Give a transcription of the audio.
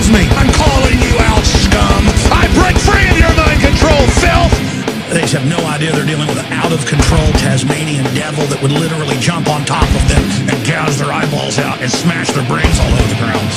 loves me. I'm calling you out, scum. I break free of your mind control, filth. They have no idea they're dealing with an out-of-control Tasmanian devil that would literally jump on top of them and gouge their eyeballs out and smash their brains all over the ground.